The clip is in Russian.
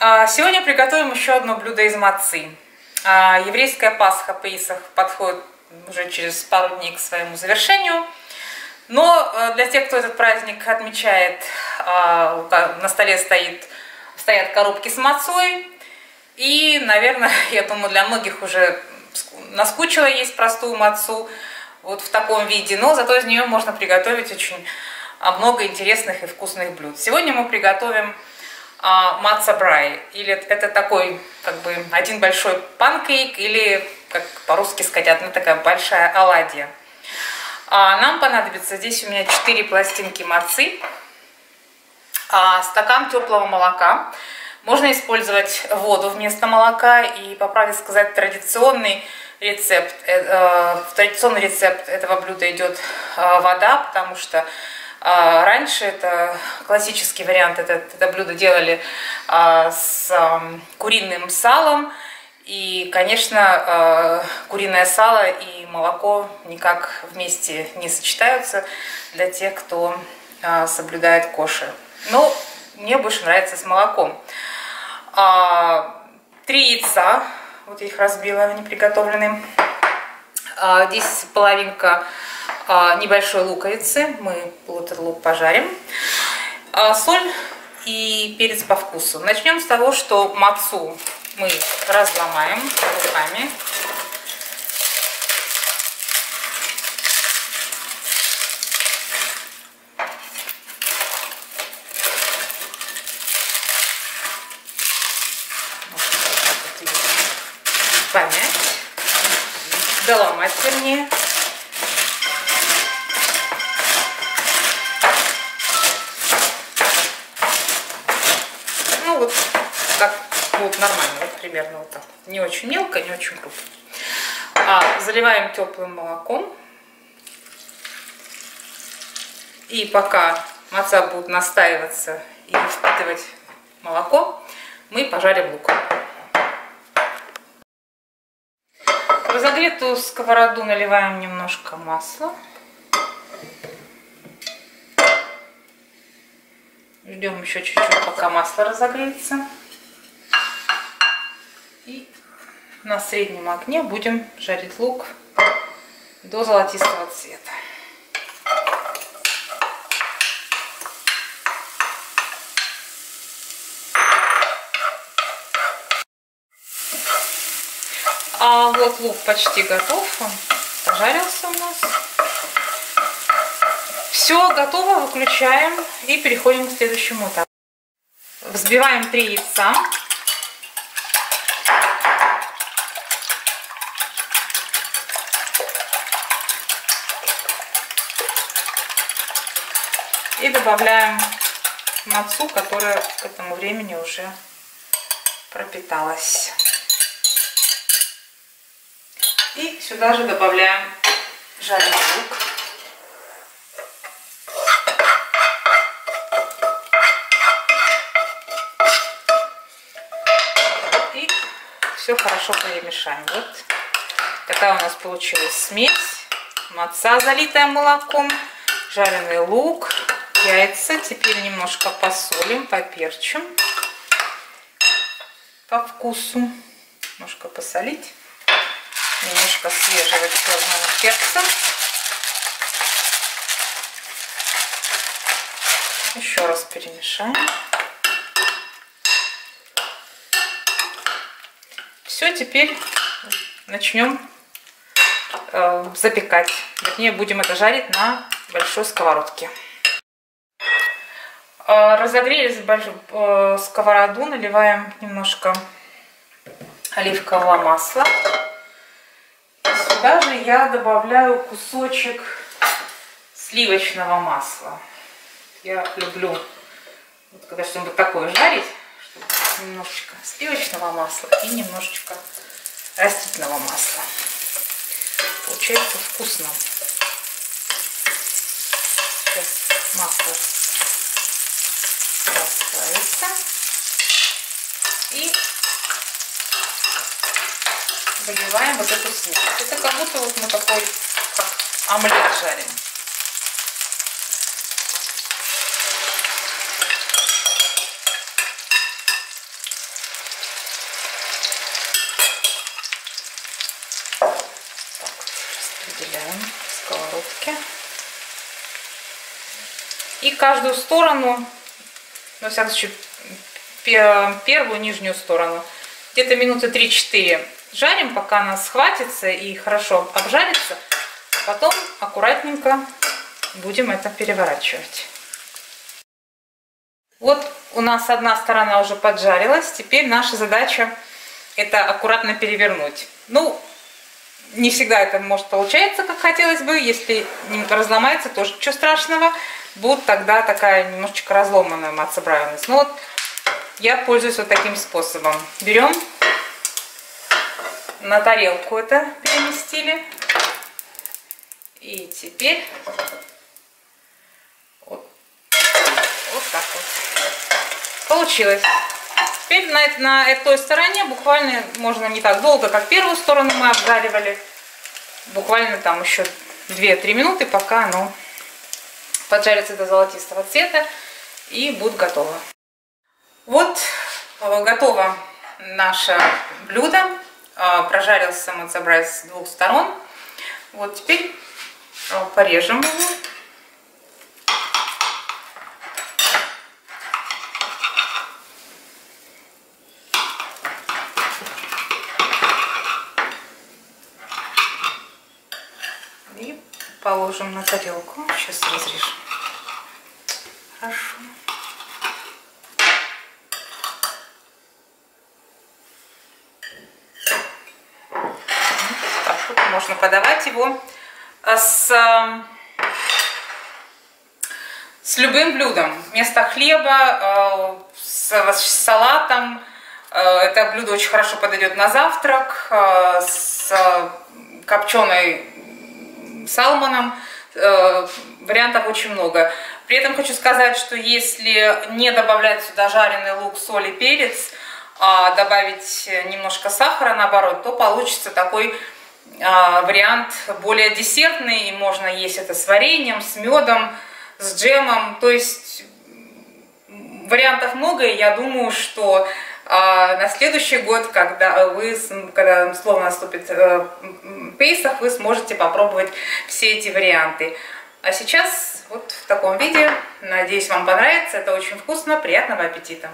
А, сегодня приготовим еще одно блюдо из мацы. А, еврейская Пасха Пейсах подходит уже через пару дней к своему завершению. Но э, для тех, кто этот праздник отмечает, а, на столе стоит, стоят коробки с мацой. И, наверное, я думаю, для многих уже наскучило есть простую мацу вот в таком виде. Но зато из нее можно приготовить очень много интересных и вкусных блюд. Сегодня мы приготовим а, матца брай. Или это такой, как бы, один большой панкейк, или, как по-русски сказать, одна такая большая оладья. А, нам понадобится, здесь у меня 4 пластинки мацы, а, стакан теплого молока. Можно использовать воду вместо молока и, по правде сказать, традиционный рецепт. Э, э, в традиционный рецепт этого блюда идет э, вода, потому что раньше это классический вариант, это, это блюдо делали а, с куриным салом. И, конечно, а, куриное сало и молоко никак вместе не сочетаются для тех, кто соблюдает кошер. Но мне больше нравится с молоком. Три яйца, вот я их разбила, они приготовлены. Здесь половинка а, небольшой луковицы. Мы лук пожарим. А, соль и перец по вкусу. Начнем с того, что мацу мы разломаем руками. помять, доломать вернее. Вот нормально, вот примерно вот так. Не очень мелко, не очень крупно. А, заливаем теплым молоком. И пока маца будет настаиваться и впитывать молоко, мы пожарим лук. В разогретую сковороду наливаем немножко масла. Ждем еще чуть-чуть, пока масло разогреется. И на среднем огне будем жарить лук до золотистого цвета. А вот лук почти готов, он пожарился у нас. Все готово, выключаем и переходим к следующему этапу. Взбиваем 3 яйца. И добавляем мацу, которая к этому времени уже пропиталась. И сюда же добавляем жареный лук. И все хорошо перемешаем. Вот такая у нас получилась смесь. Маца, залитая молоком, жареный лук, яйца. Теперь немножко посолим, поперчим по вкусу. Немножко посолить. Немножко свежего черного перца. Еще раз перемешаем. Все, теперь начнем э, запекать. Вернее, будем это жарить на большой сковородке. А, разогрели э, сковороду, наливаем немножко оливкового масла. Сюда же я добавляю кусочек сливочного масла. Я люблю, вот, когда что-нибудь такое жарить, немножечко сливочного масла и немножечко растительного масла. Получается вкусно. Сейчас масло перемешается. И выливаем вот эту смесь. Это как будто вот мы такой как омлет жарим. сковородке. И каждую сторону во всяком случае, первую нижнюю сторону, где-то минуты 3-4 жарим, пока она схватится и хорошо обжарится. Потом аккуратненько будем это переворачивать. Вот у нас одна сторона уже поджарилась. Теперь наша задача это аккуратно перевернуть. Ну, не всегда это может получается, как хотелось бы. Если немного разломается, тоже ничего страшного. Будет тогда такая немножечко разломанная мацебравенность. Ну вот, я пользуюсь вот таким способом. Берем на тарелку это переместили. И теперь вот, вот так вот. Получилось. Теперь на, на той стороне буквально можно не так долго, как первую сторону мы обжаривали. Буквально там еще 2-3 минуты, пока оно поджарится до золотистого цвета и будет готово. Вот э, готово наше блюдо. Э, прожарился моцабрай с двух сторон. Вот теперь э, порежем его. И положим на тарелку. Сейчас разрежем. Хорошо. можно подавать его э, с, э, с любым блюдом. Вместо хлеба, э, с, с салатом. Это блюдо очень хорошо подойдет на завтрак с копченой салмоном. Вариантов очень много. При этом хочу сказать, что если не добавлять сюда жареный лук, соль и перец, а добавить немножко сахара наоборот, то получится такой а, вариант более десертный, можно есть это с вареньем, с медом, с джемом, то есть вариантов много, и я думаю, что а, на следующий год, когда вы, когда словно наступит э, Пейсах, вы сможете попробовать все эти варианты. А сейчас вот в таком виде. Надеюсь, вам понравится. Это очень вкусно. Приятного аппетита!